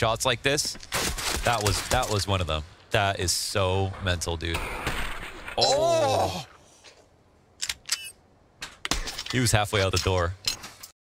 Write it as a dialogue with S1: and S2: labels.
S1: shots like this. That was that was one of them. That is so mental, dude. Oh. oh. He was halfway out the door.